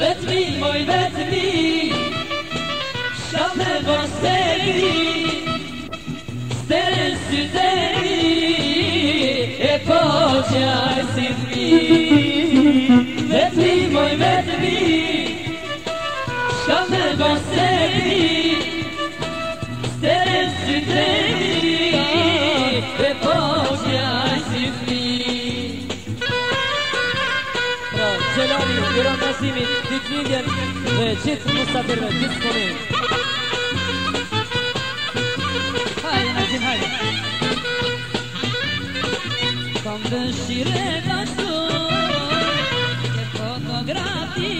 Vetëmi, moj vetëmi, shka me bërë seri, sërën e po qaj s'y të Vetëmi, moj vetëmi, shka me bërë seri, sërën Gjelani, Iron Kasimi, Ditë Lindjen dhe qitë të mësatërve, qitë të mërë. Hajë, në gjithë, hajë. Kom shire të shumë, të fotografi,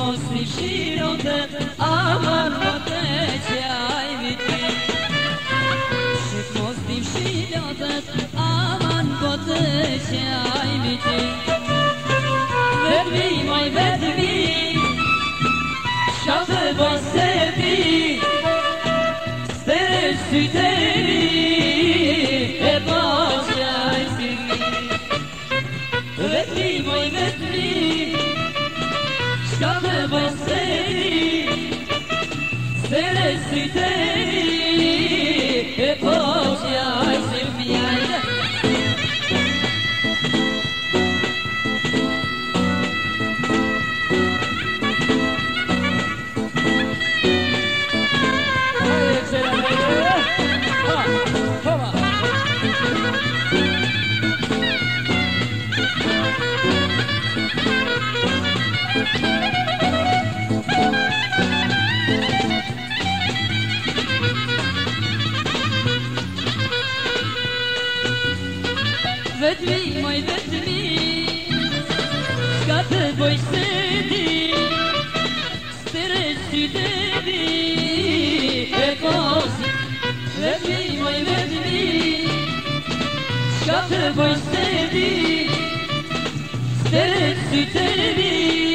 mos një shiron të amë, bedvi, moj bedvi, şazı boy sevi, sev süteri, e boşay seni. Bedvi, moj bedvi, şazı boy sevi, sev süteri, e boşay Vetëmi, moj vetëmi, s'ka të boj se ti, se reshti të ti, e kos. Vetëmi, moj vetëmi, s'ka të boj se ti, se reshti të ti, e kos.